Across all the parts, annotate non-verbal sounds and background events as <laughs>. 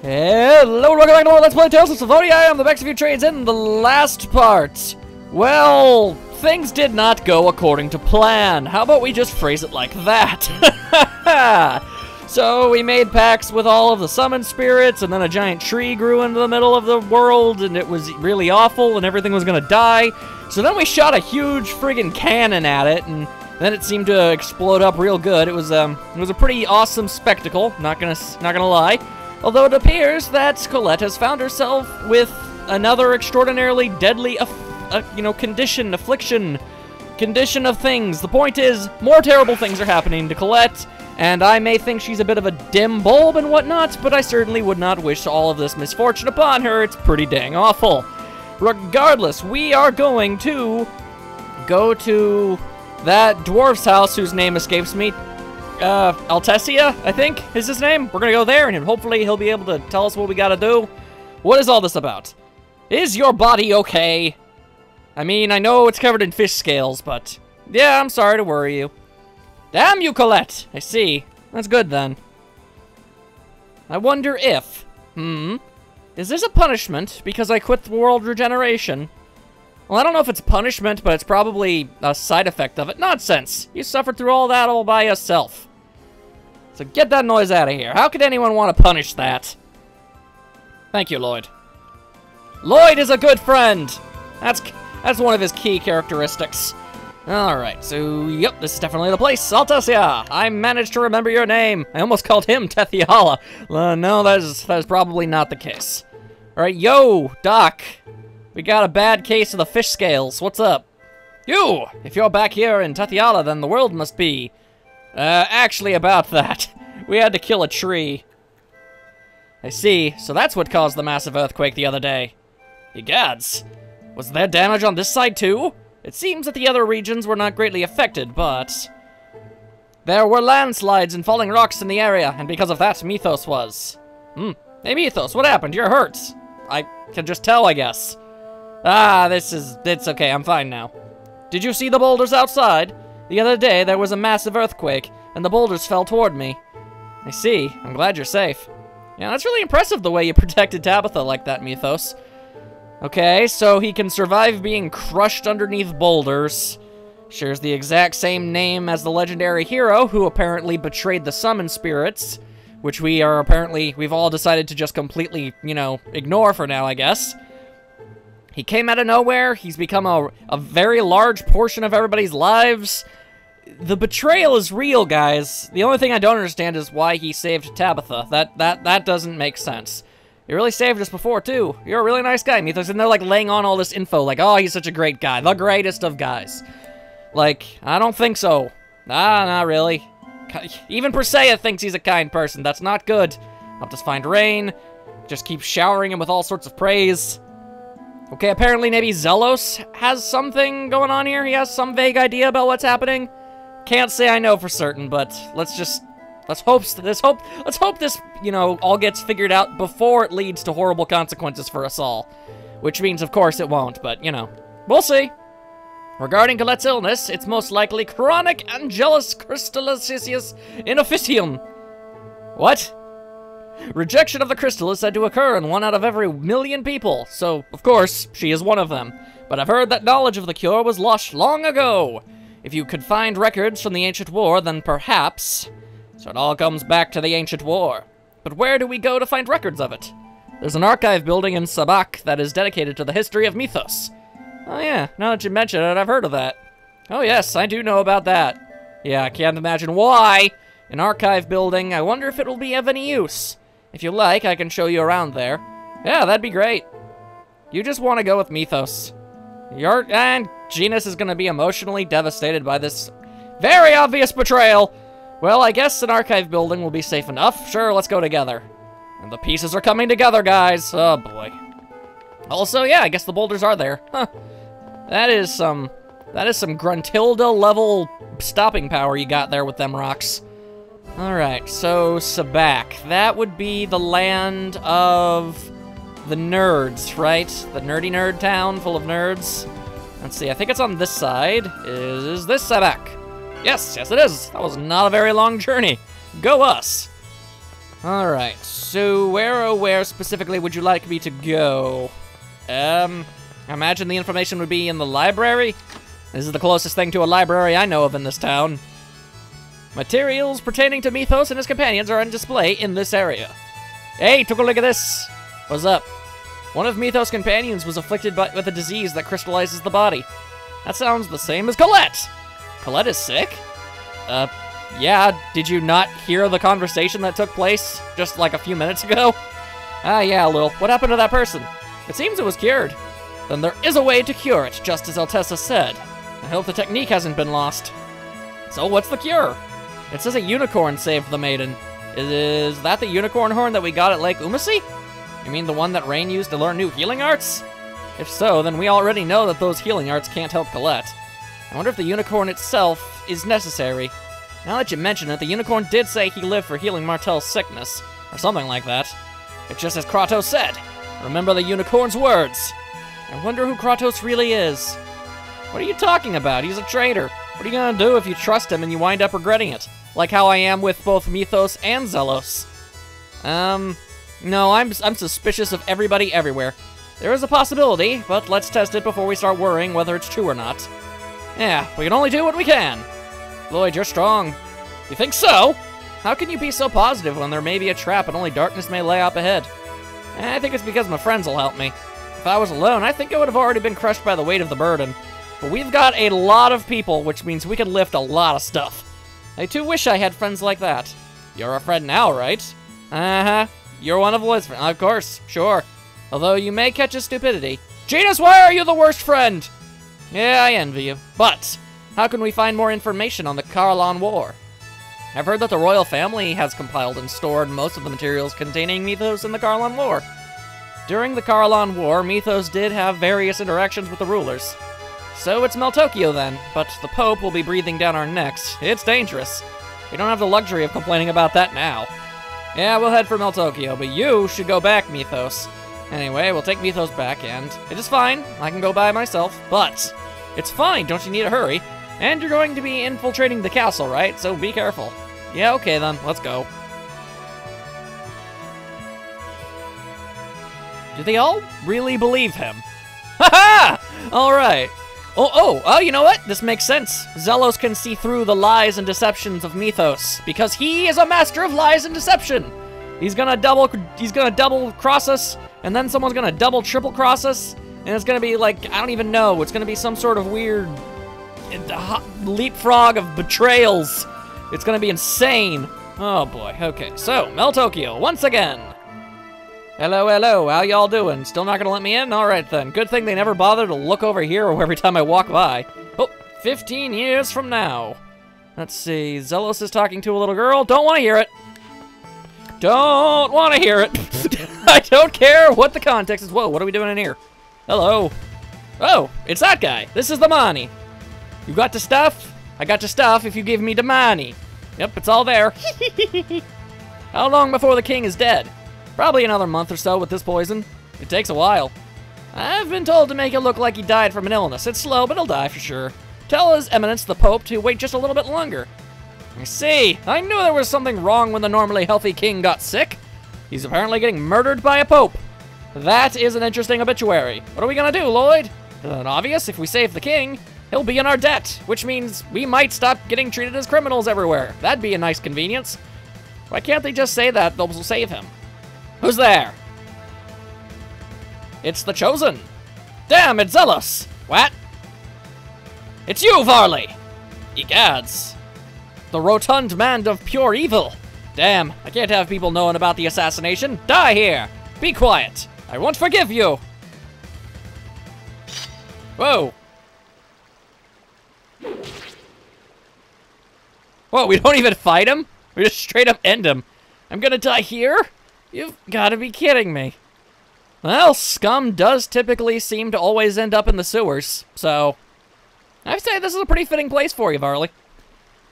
Hello, and welcome back to more Let's Play Tales of Symphonia. I am the Max of Few Trades in the last part. Well, things did not go according to plan. How about we just phrase it like that? <laughs> so we made pacts with all of the summoned spirits, and then a giant tree grew into the middle of the world, and it was really awful, and everything was gonna die. So then we shot a huge friggin' cannon at it, and then it seemed to explode up real good. It was um, it was a pretty awesome spectacle. Not gonna, not gonna lie. Although it appears that Colette has found herself with another extraordinarily deadly, uh, you know, condition, affliction, condition of things. The point is, more terrible things are happening to Colette, and I may think she's a bit of a dim bulb and whatnot, but I certainly would not wish all of this misfortune upon her. It's pretty dang awful. Regardless, we are going to go to that dwarf's house whose name escapes me uh, Altessia, I think, is his name. We're gonna go there, and hopefully he'll be able to tell us what we gotta do. What is all this about? Is your body okay? I mean, I know it's covered in fish scales, but... Yeah, I'm sorry to worry you. Damn you, Colette! I see. That's good, then. I wonder if... Hmm? Is this a punishment because I quit the world regeneration? Well, I don't know if it's punishment, but it's probably a side effect of it. Nonsense! You suffered through all that all by yourself. So get that noise out of here. How could anyone want to punish that? Thank you, Lloyd. Lloyd is a good friend! That's that's one of his key characteristics. Alright, so, yep, this is definitely the place. Altasia! I managed to remember your name. I almost called him Tethe'alla. Uh, no, that is, that is probably not the case. Alright, yo, Doc. We got a bad case of the fish scales. What's up? You! If you're back here in Tethe'alla, then the world must be... Uh, actually about that. We had to kill a tree. I see, so that's what caused the massive earthquake the other day. Egads. Was there damage on this side too? It seems that the other regions were not greatly affected, but... There were landslides and falling rocks in the area, and because of that, Mithos was. Hmm. Hey, Mithos, what happened? You're hurt. I can just tell, I guess. Ah, this is... It's okay, I'm fine now. Did you see the boulders outside? The other day, there was a massive earthquake, and the boulders fell toward me. I see. I'm glad you're safe. Yeah, that's really impressive the way you <laughs> protected Tabitha like that, Mithos. Okay, so he can survive being crushed underneath boulders. Shares the exact same name as the legendary hero who apparently betrayed the summon spirits, which we are apparently, we've all decided to just completely, you know, ignore for now, I guess. He came out of nowhere, he's become a, a very large portion of everybody's lives. The betrayal is real, guys. The only thing I don't understand is why he saved Tabitha. That, that, that doesn't make sense. You really saved us before, too. You're a really nice guy, Mithos. And they're, like, laying on all this info, like, oh, he's such a great guy. The greatest of guys. Like, I don't think so. Ah, not really. Even Presea thinks he's a kind person. That's not good. I'll just find Raine. Just keep showering him with all sorts of praise. Okay, apparently maybe Zelos has something going on here. He has some vague idea about what's happening. Can't say I know for certain, but let's just Let's hope let's hope let's hope this, you know, all gets figured out before it leads to horrible consequences for us all. Which means of course it won't, but you know. We'll see. Regarding Colette's illness, it's most likely chronic angelus crystallicus inofficium. What? Rejection of the crystal is said to occur in one out of every million people, so, of course, she is one of them. But I've heard that knowledge of the cure was lost long ago. If you could find records from the ancient war, then perhaps... So it all comes back to the ancient war. But where do we go to find records of it? There's an archive building in Sybak that is dedicated to the history of Mithos. Oh yeah, now that you mention it, I've heard of that. Oh yes, I do know about that. Yeah, I can't imagine why. An archive building, I wonder if it will be of any use. If you like, I can show you around there. Yeah, that'd be great. You just want to go with Mithos. Your and Genis is going to be emotionally devastated by this very obvious betrayal. Well, I guess an archive building will be safe enough. Sure, let's go together. And the pieces are coming together, guys. Oh, boy. Also, yeah, I guess the boulders are there. Huh. That is some... That is some Gruntilda level stopping power you got there with them rocks. Alright, so Sybak. That would be the land of the nerds, right? The nerdy nerd town full of nerds. Let's see, I think it's on this side. Is this Sybak? Yes, yes it is. That was not a very long journey. Go us. Alright, so where oh where specifically would you like me to go? Um, I imagine the information would be in the library? This is the closest thing to a library I know of in this town. Materials pertaining to Mithos and his companions are on display in this area. Hey, took a look at this. What's up? One of Mithos' companions was afflicted by, with a disease that crystallizes the body. That sounds the same as Colette. Colette is sick? Uh, yeah, did you not hear the conversation that took place just like a few minutes ago? Ah, yeah, Lil. What happened to that person? It seems it was cured. Then there is a way to cure it, just as Altessa said. I hope the technique hasn't been lost. So what's the cure? It says a unicorn saved the maiden. Is that the unicorn horn that we got at Lake Umacy? You mean the one that Raine used to learn new healing arts? If so, then we already know that those healing arts can't help Colette. I wonder if the unicorn itself is necessary. Now that you mention it, the unicorn did say he lived for healing Martel's sickness, or something like that. It's just as Kratos said. Remember the unicorn's words. I wonder who Kratos really is. What are you talking about? He's a traitor. What are you gonna do if you trust him and you wind up regretting it? Like how I am with both Mithos and Zelos. Um, no, I'm, I'm suspicious of everybody everywhere. There is a possibility, but let's test it before we start worrying whether it's true or not. Yeah, we can only do what we can. Lloyd, you're strong. You think so? How can you be so positive when there may be a trap and only darkness may lay up ahead? Eh, I think it's because my friends will help me. If I was alone, I think I would have already been crushed by the weight of the burden. But we've got a lot of people, which means we can lift a lot of stuff. I too wish I had friends like that. You're a friend now, right? Uh-huh. You're one of Lloyd's friends. Of course, sure. Although you may catch his stupidity. Genis, why are you the worst friend? Yeah, I envy you. But, how can we find more information on the Kharlan War? I've heard that the royal family has compiled and stored most of the materials containing Mithos in the Kharlan War. During the Kharlan War, Mithos did have various interactions with the rulers. So it's Meltokio then, but the Pope will be breathing down our necks. It's dangerous. We don't have the luxury of complaining about that now. Yeah, we'll head for Meltokio, but you should go back, Mithos. Anyway, we'll take Mithos back, and it is fine. I can go by myself, but it's fine. Don't you need a hurry? And you're going to be infiltrating the castle, right? So be careful. Yeah, okay then. Let's go. Do they all really believe him? <laughs> Ha ha! Alright. Oh, oh, oh, you know what? This makes sense. Zelos can see through the lies and deceptions of Mithos, because he is a master of lies and deception. He's gonna double, he's gonna double cross us, and then someone's gonna double triple cross us, and it's gonna be like, I don't even know, it's gonna be some sort of weird uh, leapfrog of betrayals. It's gonna be insane. Oh boy, okay, so, Meltokio, once again. Hello, hello, how y'all doing? Still not gonna let me in? Alright then, good thing they never bother to look over here <laughs> every time I walk by. Oh, 15 years from now. Let's see, Zelos is talking to a little girl. Don't want to hear it. Don't want to hear it. <laughs> I don't care what the context is. Whoa, what are we doing in here? Hello. Oh, it's that guy. This is the money. You got the stuff? I got the stuff if you give me the money. Yep, it's all there. <laughs> How long before the king is dead? Probably another month or so with this poison. It takes a while. I've been told to make it look like he died from an illness. It's slow, but he'll die for sure. Tell His Eminence the Pope to wait just a little bit longer. I see. I knew there was something wrong when the normally healthy king got sick. He's apparently getting murdered by a pope. That is an interesting obituary. What are we gonna do, Lloyd? Isn't obvious? If we save the king, he'll be in our debt, which means we might stop getting treated as criminals everywhere. That'd be a nice convenience. Why can't they just say that they'll save him? Who's there? It's the Chosen. Damn, it's Zelos. What? It's you, Vharley. Egads. The rotund man of pure evil. Damn, I can't have people knowing about the assassination. Die here. Be quiet. I won't forgive you. Whoa. Whoa, we don't even fight him? We just straight up end him. I'm gonna die here? You've got to be kidding me. Well, scum does typically seem to always end up in the sewers, so... I'd say this is a pretty fitting place for you, Vharley.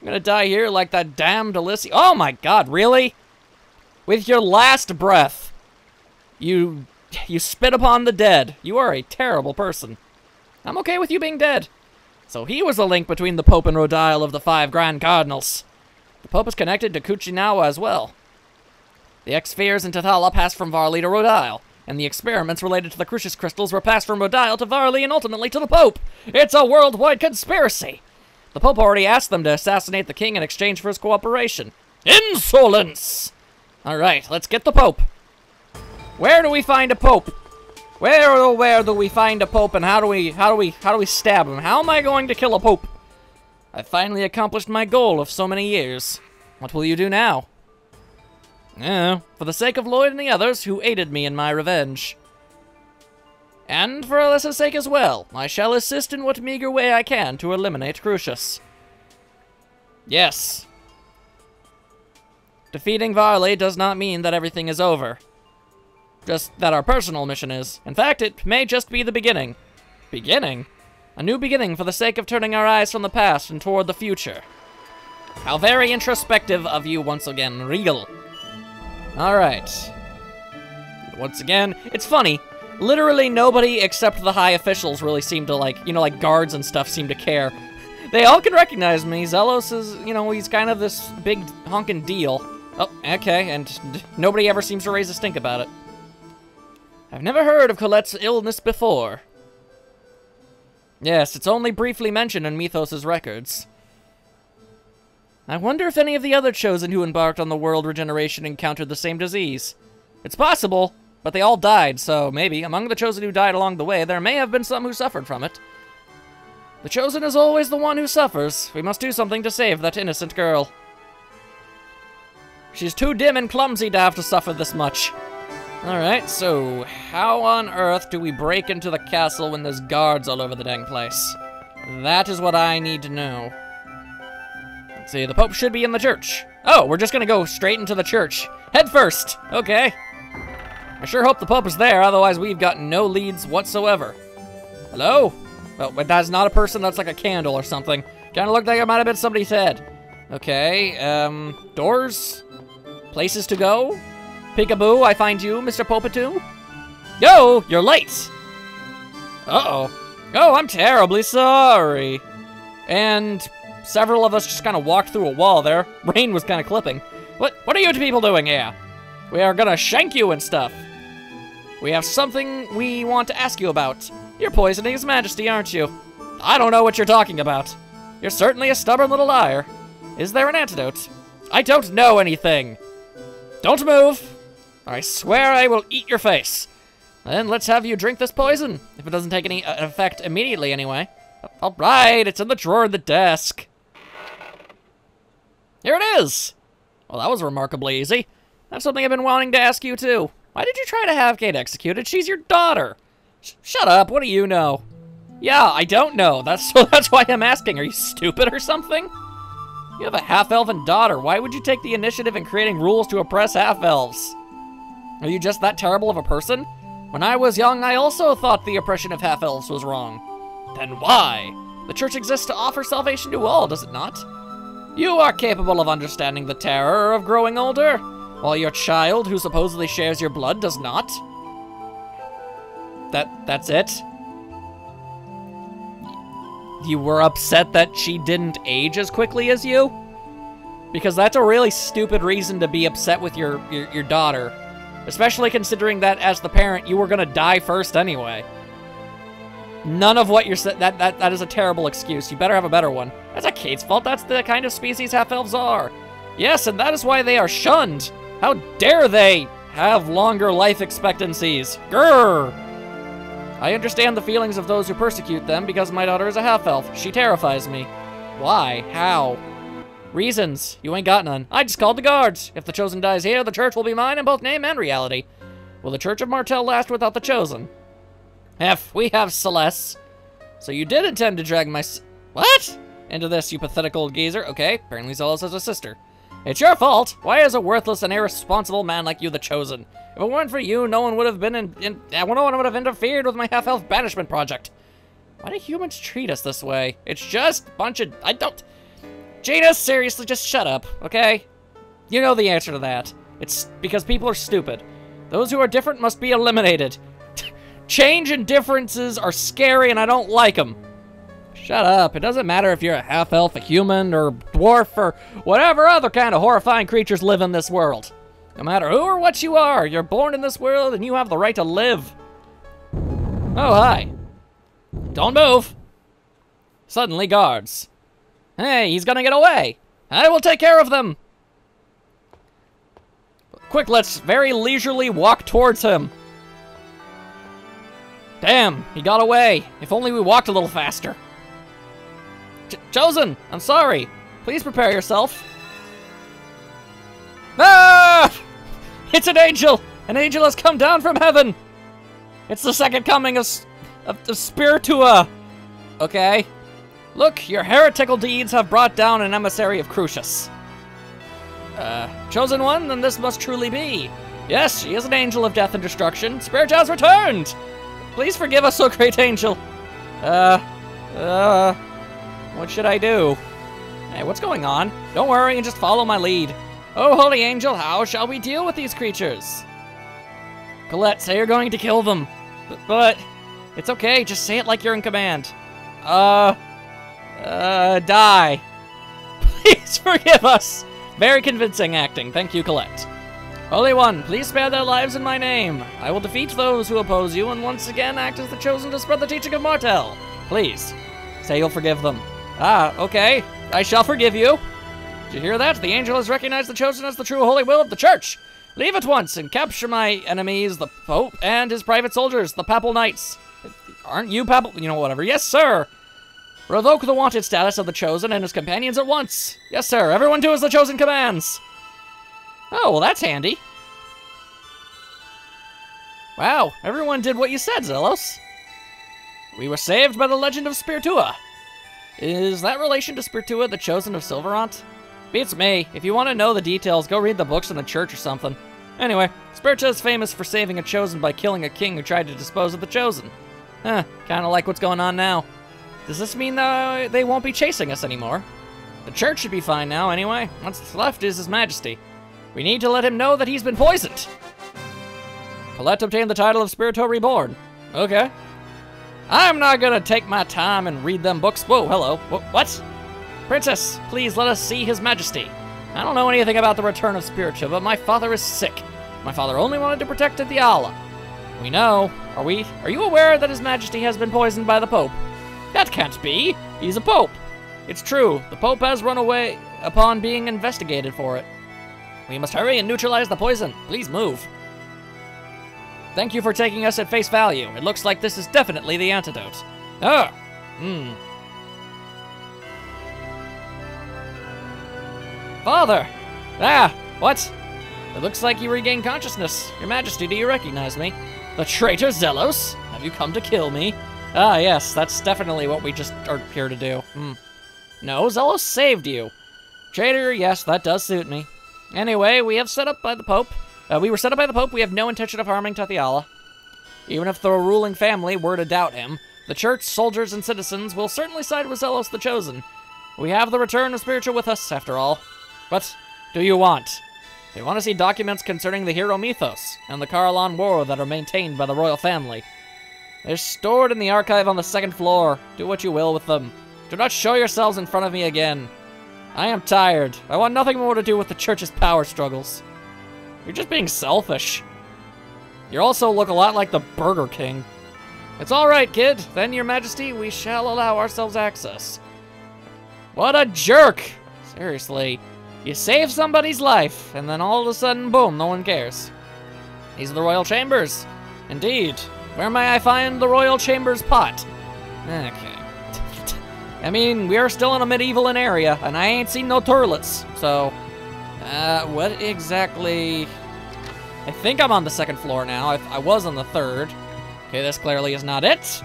I'm gonna die here like that damned Alicia. Oh my god, really? With your last breath, you... you spit upon the dead. You are a terrible person. I'm okay with you being dead. So he was the link between the Pope and Rodyle of the Five Grand Cardinals. The Pope is connected to Kuchinawa as well. The Exspheres in Tatala passed from Vharley to Rodyle, and the experiments related to the Cruxis crystals were passed from Rodyle to Vharley and ultimately to the Pope. It's a worldwide conspiracy! The Pope already asked them to assassinate the king in exchange for his cooperation. Insolence! Alright, let's get the Pope. Where do we find a Pope? Where oh where do we find a Pope and how do we how do we how do we stab him? How am I going to kill a Pope? I finally accomplished my goal of so many years. What will you do now? Oh, for the sake of Lloyd and the others who aided me in my revenge. And for Alyssa's sake as well, I shall assist in what meager way I can to eliminate Cruxis. Yes. Defeating Vharley does not mean that everything is over. Just that our personal mission is. In fact, it may just be the beginning. Beginning? A new beginning for the sake of turning our eyes from the past and toward the future. How very introspective of you once again, Regal. Alright. Once again, it's funny. Literally nobody except the high officials really seem to like, you know, like guards and stuff seem to care. <laughs> They all can recognize me. Zelos is, you know, he's kind of this big honking deal. Oh, okay, and <laughs> nobody ever seems to raise a stink about it. I've never heard of Colette's illness before. Yes, it's only briefly mentioned in Mithos' records. I wonder if any of the other Chosen who embarked on the world regeneration encountered the same disease. It's possible, but they all died, so maybe, among the Chosen who died along the way, there may have been some who suffered from it. The Chosen is always the one who suffers. We must do something to save that innocent girl. She's too dim and clumsy to have to suffer this much. Alright, so how on earth do we break into the castle when there's guards all over the dang place? That is what I need to know. See, the Pope should be in the church. Oh, we're just gonna go straight into the church. Head first. Okay. I sure hope the Pope is there, otherwise we've got no leads whatsoever. Hello? Oh, but that's not a person, that's like a candle or something. Kinda looked like it might have been somebody's head. Okay, um, doors? Places to go? Peekaboo, I find you, Mr. Popatu? Yo, you're late! Uh-oh. Oh, I'm terribly sorry. And Several of us just kind of walked through a wall there. Raine was kind of clipping. What, what are you people doing here? We are gonna shank you and stuff. We have something we want to ask you about. You're poisoning His Majesty, aren't you? I don't know what you're talking about. You're certainly a stubborn little liar. Is there an antidote? I don't know anything. Don't move. I swear I will eat your face. Then let's have you drink this poison, if it doesn't take any uh, effect immediately anyway. All right, it's in the drawer of the desk. Here it is! Well, that was remarkably easy. That's something I've been wanting to ask you, too. Why did you try to have Kate executed? She's your daughter. Sh shut up, what do you know? Yeah, I don't know. That's <laughs> so that's why I'm asking. Are you stupid or something? You have a half-elven daughter. Why would you take the initiative in creating rules to oppress half-elves? Are you just that terrible of a person? When I was young, I also thought the oppression of half-elves was wrong. Then why? The church exists to offer salvation to all, does it not? You are capable of understanding the terror of growing older, while your child, who supposedly shares your blood, does not. That, that's it? You were upset that she didn't age as quickly as you? Because that's a really stupid reason to be upset with your, your, your daughter. Especially considering that as the parent, you were gonna die first anyway. None of what you're that, that, that is a terrible excuse. You better have a better one. That's not Kate's fault. That's the kind of species half-elves are. Yes, and that is why they are shunned. How dare they have longer life expectancies. Grrr! I understand the feelings of those who persecute them because my daughter is a half-elf. She terrifies me. Why? How? Reasons. You ain't got none. I just called the guards. If the Chosen dies here, the church will be mine in both name and reality. Will the Church of Martel last without the Chosen? F, we have Celeste. So you did intend to drag my What? Into this, you pathetic old geezer. Okay, apparently Zelos has a sister. It's your fault. Why is a worthless and irresponsible man like you the chosen? If it weren't for you, no one would have been in, in uh, no one would have interfered with my half-elf banishment project. Why do humans treat us this way? It's just a bunch of, I don't, Janus, seriously, just shut up, okay? You know the answer to that. It's because people are stupid. Those who are different must be eliminated. Change and differences are scary and I don't like them. Shut up. It doesn't matter if you're a half-elf, a human, or dwarf, or whatever other kind of horrifying creatures live in this world. No matter who or what you are, you're born in this world and you have the right to live. Oh, hi. Don't move. Suddenly, guards. Hey, he's gonna get away. I will take care of them. Quick, let's very leisurely walk towards him. Damn, he got away. If only we walked a little faster. Ch Chosen, I'm sorry. Please prepare yourself. Ah! <laughs> It's an angel! An angel has come down from heaven! It's the second coming of, of, of Spiritua! Okay. Look, your heretical deeds have brought down an emissary of Cruxis. Uh, chosen one, then this must truly be. Yes, she is an angel of death and destruction. Spirit has returned! Please forgive us, O great angel. Uh, uh, what should I do? Hey, what's going on? Don't worry and just follow my lead. Oh, holy angel, how shall we deal with these creatures? Colette, say you're going to kill them. But, but, it's okay, just say it like you're in command. Uh, uh, die. <laughs> Please forgive us. Very convincing acting. Thank you, Colette. Holy One, please spare their lives in my name. I will defeat those who oppose you and once again act as the chosen to spread the teaching of Martel. Please, say you'll forgive them. Ah, okay. I shall forgive you. Did you hear that? The angel has recognized the chosen as the true holy will of the church. Leave at once and capture my enemies, the Pope and his private soldiers, the Papal Knights. Aren't you Papal? You know, whatever. Yes, sir. Revoke the wanted status of the chosen and his companions at once. Yes, sir. Everyone do as the chosen commands. Oh, well, that's handy. Wow, everyone did what you said, Zelos. We were saved by the legend of Spiritua. Is that relation to Spiritua, the chosen of Sylvarant? Beats me. If you want to know the details, go read the books in the church or something. Anyway, Spiritua is famous for saving a chosen by killing a king who tried to dispose of the chosen. Huh, kinda like what's going on now. Does this mean that they won't be chasing us anymore? The church should be fine now, anyway. What's left is His Majesty. We need to let him know that he's been poisoned. Colette obtained the title of Spiritua Reborn. Okay. I'm not gonna take my time and read them books. Whoa, hello. Wh what? Princess, please let us see His Majesty. I don't know anything about the return of Spiritua, but my father is sick. My father only wanted to protect Theala. We know. Are we? Are you aware that His Majesty has been poisoned by the Pope? That can't be. He's a Pope. It's true. The Pope has run away upon being investigated for it. We must hurry and neutralize the poison. Please move. Thank you for taking us at face value. It looks like this is definitely the antidote. Ah. Hmm. Father! Ah! What? It looks like you regained consciousness. Your Majesty, do you recognize me? The traitor Zelos? Have you come to kill me? Ah, yes, that's definitely what we just are here to do. Hmm. No, Zelos saved you. Traitor, yes, that does suit me. Anyway, we have set up by the Pope. Uh, we were set up by the Pope. We have no intention of harming Tethe'alla. Even if the ruling family were to doubt him, the church, soldiers, and citizens will certainly side with Zelos the Chosen. We have the return of Spiritual with us, after all. What do you want? They want to see documents concerning the hero Mithos and the Kharlan War that are maintained by the royal family. They're stored in the archive on the second floor. Do what you will with them. Do not show yourselves in front of me again. I am tired. I want nothing more to do with the church's power struggles. You're just being selfish. You also look a lot like the Burger King. It's alright, kid. Then, your majesty, we shall allow ourselves access. What a jerk! Seriously. You save somebody's life, and then all of a sudden, boom, no one cares. These are the royal chambers. Indeed. Where may I find the royal chambers pot? Okay. I mean, we are still in a medieval area, and I ain't seen no toilets, so... Uh, what exactly... I think I'm on the second floor now. I, I was on the third. Okay, this clearly is not it.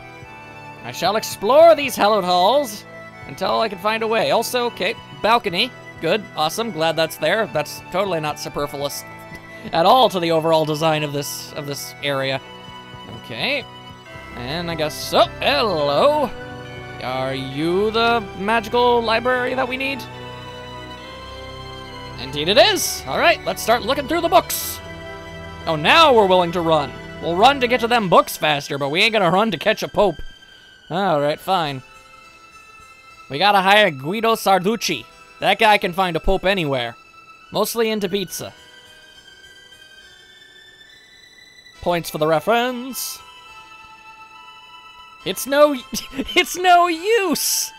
I shall explore these hallowed halls until I can find a way. Also, okay, balcony. Good, awesome, glad that's there. That's totally not superfluous <laughs> at all to the overall design of this of this area. Okay, and I guess, oh, hello. Are you the magical library that we need? Indeed it is. All right, let's start looking through the books. Oh, now we're willing to run. We'll run to get to them books faster, but we ain't gonna run to catch a pope. All right, fine. We gotta hire Guido Sarducci. That guy can find a pope anywhere. Mostly into pizza. Points for the reference. It's no, <laughs> it's no use.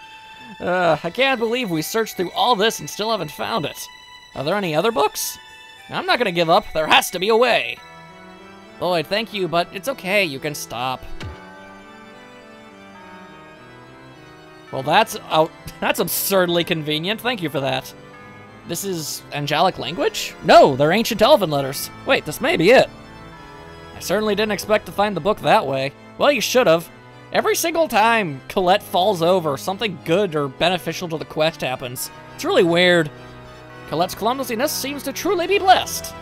Uh, I can't believe we searched through all this and still haven't found it. Are there any other books? I'm not gonna give up. There has to be a way. Lloyd, thank you, but it's okay. You can stop. Well, that's out. <laughs> That's absurdly convenient. Thank you for that. This is angelic language? No, they're ancient elven letters. Wait, this may be it. I certainly didn't expect to find the book that way. Well, you should have. Every single time Colette falls over, something good or beneficial to the quest happens. It's really weird. Colette's clumsiness seems to truly be blessed.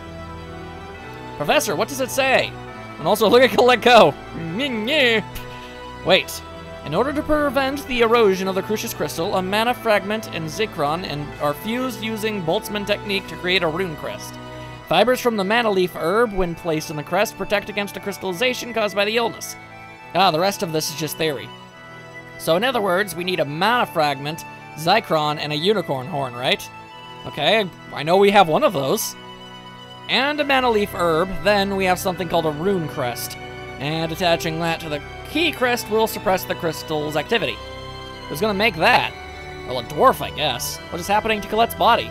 Professor, what does it say? And also, look at Colette go. Wait, in order to prevent the erosion of the Cruxis Crystal, a mana fragment and Zircon and are fused using Boltzmann technique to create a rune crest. Fibers from the mana leaf herb, when placed in the crest, protect against a crystallization caused by the illness. Ah, the rest of this is just theory. So in other words, we need a mana fragment, Zircon, and a unicorn horn, right? Okay, I know we have one of those. And a mana leaf herb, then we have something called a rune crest. And attaching that to the key crest will suppress the crystal's activity. Who's gonna make that? Well, a dwarf, I guess. What is happening to Colette's body?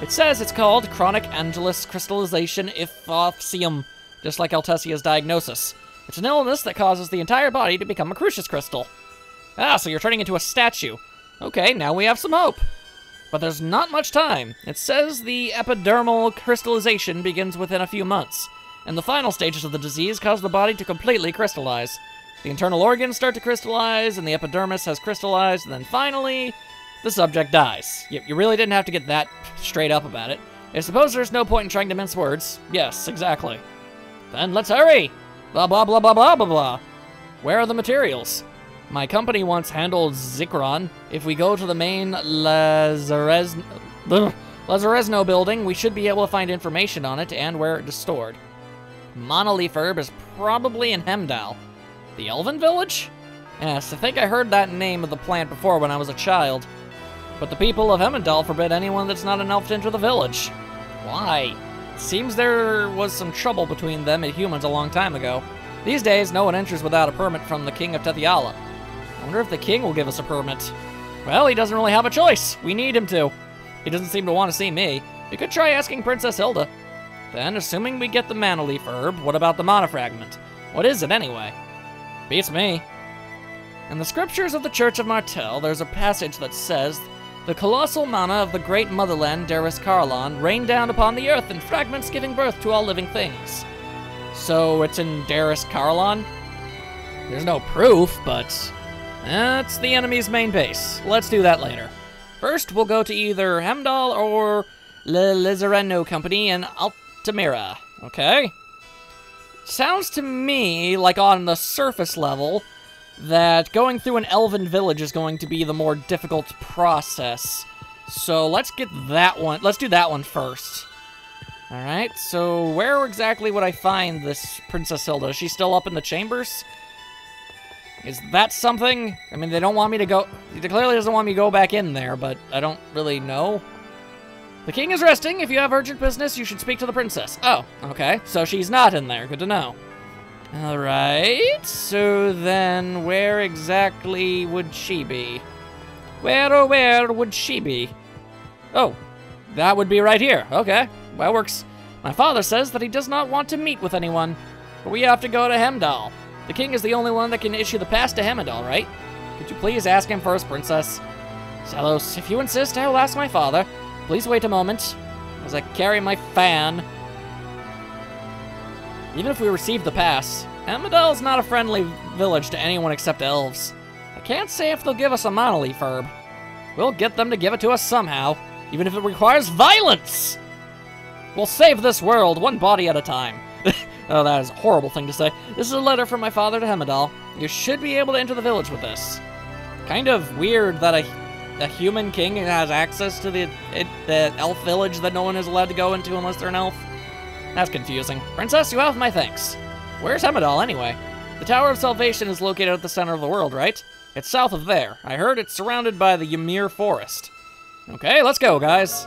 It says it's called chronic angelus crystallization epiphyseum, just like Altesia's diagnosis. It's an illness that causes the entire body to become a Cruxis crystal. Ah, so you're turning into a statue. Okay, now we have some hope. But there's not much time. It says the epidermal crystallization begins within a few months, and the final stages of the disease cause the body to completely crystallize. The internal organs start to crystallize, and the epidermis has crystallized, and then finally, the subject dies. You, you really didn't have to get that straight up about it. I suppose there's no point in trying to mince words. Yes, exactly. Then let's hurry! Blah blah blah blah blah blah blah. Where are the materials? My company once handled Zircon. If we go to the main Lezareno, Lezareno building, we should be able to find information on it and where it is stored. Mana leaf herb is probably in Heimdall. The Elven Village? Yes, I think I heard that name of the plant before when I was a child. But the people of Heimdall forbid anyone that's not an elf to enter the village. Why? Seems there was some trouble between them and humans a long time ago. These days, no one enters without a permit from the King of Tethe'alla. I wonder if the King will give us a permit. Well, he doesn't really have a choice. We need him to. He doesn't seem to want to see me. We could try asking Princess Hilda. Then, assuming we get the mana leaf herb, what about the mana fragment? What is it anyway? Beats me. In the scriptures of the Church of Martel, there's a passage that says, The colossal mana of the great motherland, Derris-Kharlan, rained down upon the earth in fragments giving birth to all living things. So it's in Derris-Kharlan? There's no proof, but that's the enemy's main base. Let's do that later. First, we'll go to either Heimdall or Le Lezareno Company in Altamira, okay? Sounds to me like on the surface level that going through an elven village is going to be the more difficult process. So let's get that one. Let's do that one first. Alright, so where exactly would I find this Princess Hilda? Is she still up in the chambers? Is that something? I mean, they don't want me to go... He clearly doesn't want me to go back in there, but I don't really know. The king is resting. If you have urgent business, you should speak to the princess. Oh, okay. So she's not in there. Good to know. All right. So then where exactly would she be? Where oh where would she be? Oh, that would be right here. Okay. That works. My father says that he does not want to meet with anyone. But we have to go to Heimdall. The king is the only one that can issue the pass to Heimdall, right? Could you please ask him first, princess? Zelos, if you insist, I will ask my father. Please wait a moment as I carry my fan. Even if we receive the pass, Amadel is not a friendly village to anyone except elves. I can't say if they'll give us a mana leaf herb. We'll get them to give it to us somehow, even if it requires violence! We'll save this world, one body at a time. <laughs> oh, that is a horrible thing to say. This is a letter from my father to Heimdall. You should be able to enter the village with this. Kind of weird that a a human king has access to the, it, the elf village that no one is allowed to go into unless they're an elf? That's confusing. Princess, you have my thanks. Where's Heimdall, anyway? The Tower of Salvation is located at the center of the world, right? It's south of there. I heard it's surrounded by the Ymir Forest. Okay, let's go, guys.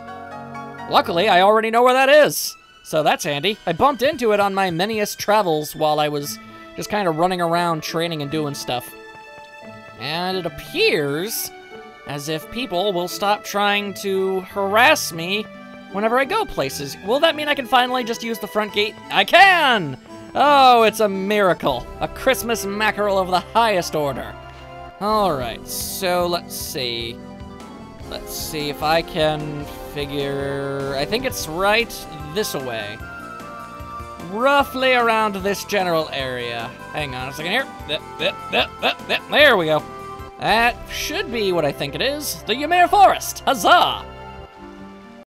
Luckily, I already know where that is. So that's handy. I bumped into it on my manyest travels while I was just kind of running around training and doing stuff. And it appears as if people will stop trying to harass me whenever I go places. Will that mean I can finally just use the front gate? I can! Oh, it's a miracle. A Christmas mackerel of the highest order. Alright, so let's see. Let's see if I can figure... I think it's right this way. Roughly around this general area. Hang on a second here. There we go. That should be what I think it is. The Ymir Forest! Huzzah!